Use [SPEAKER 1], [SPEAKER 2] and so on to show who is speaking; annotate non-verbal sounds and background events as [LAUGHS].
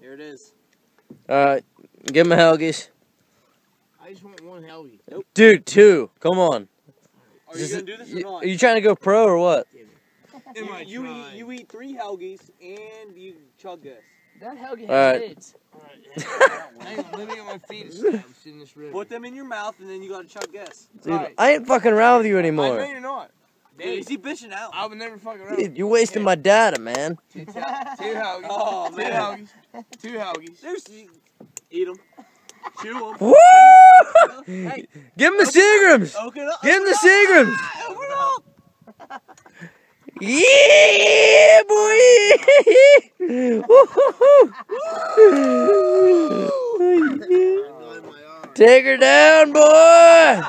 [SPEAKER 1] Here it is.
[SPEAKER 2] Alright, give him a Helgies.
[SPEAKER 3] I just want one Helgi.
[SPEAKER 2] Dude, two. Come on.
[SPEAKER 1] Are you gonna do this or
[SPEAKER 2] you,
[SPEAKER 1] not?
[SPEAKER 2] are you trying to go pro or what?
[SPEAKER 1] You, you, eat, you eat three Helgies and you chug this.
[SPEAKER 3] That Helgi has
[SPEAKER 2] Alright.
[SPEAKER 3] AIDS. Hang on, let me my feet [LAUGHS] this river.
[SPEAKER 1] Put them in your mouth and then you gotta chug this.
[SPEAKER 2] Dude,
[SPEAKER 3] Alright.
[SPEAKER 2] I ain't fucking around with you
[SPEAKER 3] I know
[SPEAKER 2] anymore.
[SPEAKER 3] You're.
[SPEAKER 1] Dude,
[SPEAKER 3] Dude,
[SPEAKER 1] is he bitching out?
[SPEAKER 3] I would never fuck around.
[SPEAKER 2] Dude, you're wasting my data, man. [LAUGHS]
[SPEAKER 3] Two, two Helgies. [LAUGHS]
[SPEAKER 1] Oh,
[SPEAKER 3] two
[SPEAKER 1] man.
[SPEAKER 3] Helgies. Two Helgies.
[SPEAKER 1] There's, eat them. Chew them.
[SPEAKER 2] Woo!
[SPEAKER 1] Hey, [LAUGHS]
[SPEAKER 2] Give him the Seagrams!
[SPEAKER 1] open it up.
[SPEAKER 2] Give him
[SPEAKER 1] open
[SPEAKER 2] the. Seagrams!
[SPEAKER 1] Ah, Open it up.
[SPEAKER 2] Yeah, boy! Take her down, boy!